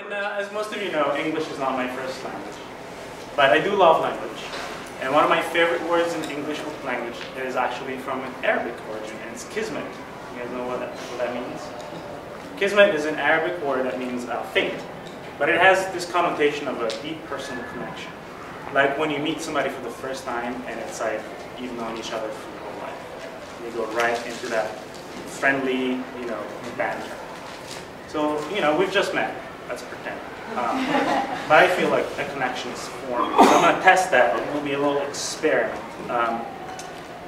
And uh, as most of you know, English is not my first language. But I do love language. And one of my favorite words in English language is actually from an Arabic origin, and it's kismet. You guys know what that, what that means? Kismet is an Arabic word that means uh, fate. But it has this connotation of a deep personal connection. Like when you meet somebody for the first time and it's like you've known each other for your whole life. You go right into that friendly, you know, banter. So, you know, we've just met. Let's pretend. Um, but I feel like a connection is formed. So I'm going to test that. It will be a little experiment. Um,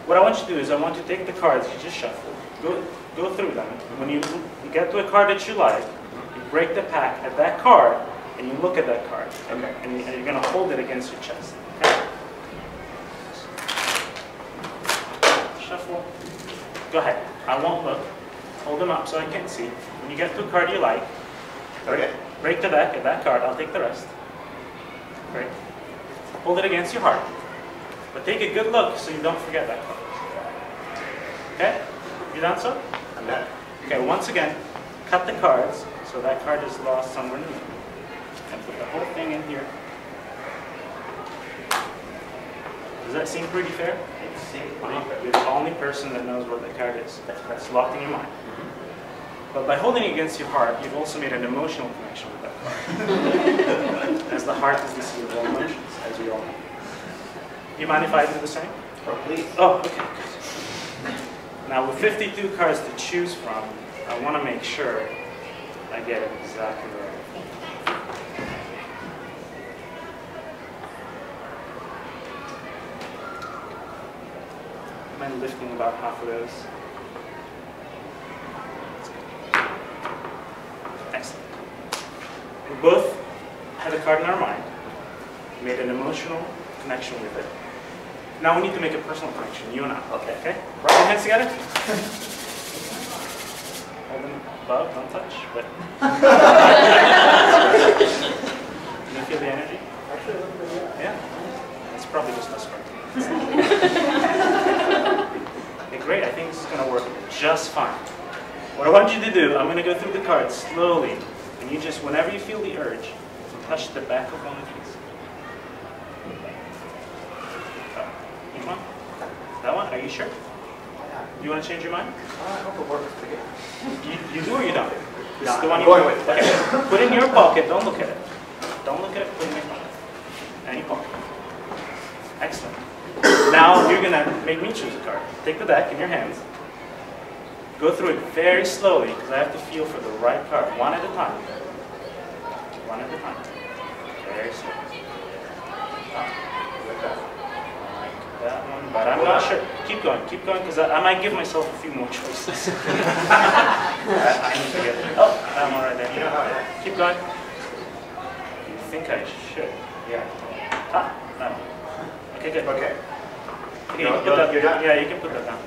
what I want you to do is I want you to take the cards you just shuffled, go, go through them. When you, you get to a card that you like, you break the pack at that card, and you look at that card. Okay. And, and you're going to hold it against your chest. Okay? Shuffle. Go ahead. I won't look. Hold them up so I can see. When you get to a card you like, Okay. break the deck at that card. I'll take the rest. Great. Hold it against your heart. But take a good look so you don't forget that card. Okay? You done so? I'm done. Okay, once again, cut the cards so that card is lost somewhere middle. And put the whole thing in here. Does that seem pretty fair? It seems pretty fair. You're the only person that knows what the card is. That's locked in your mind. Mm-hmm. But by holding it against your heart, you've also made an emotional connection with that card. as the heart is the seat of all emotions, as we all know. You mind if I do the same? Oh, please. Oh, okay, good. Now with 52 cards to choose from, I want to make sure I get it exactly right. Am I lifting about half of those? Excellent. We both had a card in our mind, made an emotional connection with it. Now we need to make a personal connection, you and I. Okay. Okay? Rub your hands together. Hold them above, don't touch, but. Can you feel the energy? Yeah? It's probably just us. Okay, great. I think this is going to work just fine. What I want you to do, I'm going to go through the cards slowly, and you just, whenever you feel the urge, touch the back of one of these. Uh, which one? That one? Are you sure? You want to change your mind? I hope it works. You, you do or you don't? This No, is the one I'm you going with. Okay. Put it in your pocket. Don't look at it. Don't look at it. Put it in your pocket. Any pocket. Excellent. Now you're gonna make me choose a card. Take the deck in your hands. Go through it very slowly because I have to feel for the right card, one at a time. One at a time. Very slow. Like that. One, but I'm not sure. Keep going, keep going, because I, I might give myself a few more choices. I, need to get Oh, that one right there. You know how. Keep going. You think I should? Yeah. Ah, one. Okay, good. Okay. Okay, you No, can put no, that. you're done? Yeah, you can put that down.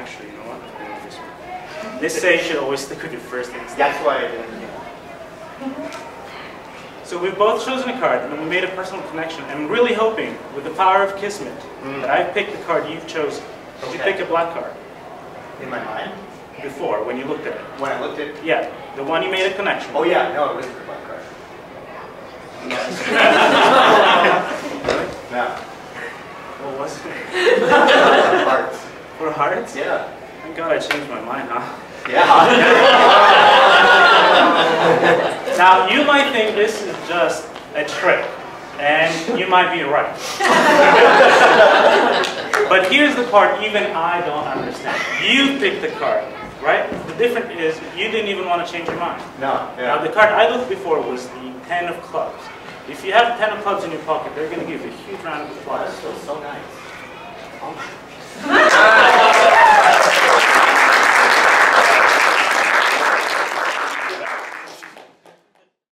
Actually, you know what? I'm This one. This says you should always stick with your first instinct. That's why I didn't. So we've both chosen a card, and we made a personal connection. I'm really hoping, with the power of Kismet, Mm. that I've picked the card you've chosen. Did you Okay. pick a black card In my mind. before, when you looked at it? When I looked at. It? Yeah, the one you made a connection. Oh yeah, no, it wasn't the black card. No. What was it? Hearts. Yeah. Thank God I changed my mind, huh? Yeah. Now, you might think this is just a trick, and you might be right. but here's the part even I don't understand. You picked the card, right? The difference is you didn't even want to change your mind. No. Now, the card I looked before was the Ten of Clubs. If you have Ten of Clubs in your pocket, they're going to give you a huge round of applause. that feels so nice. Oh.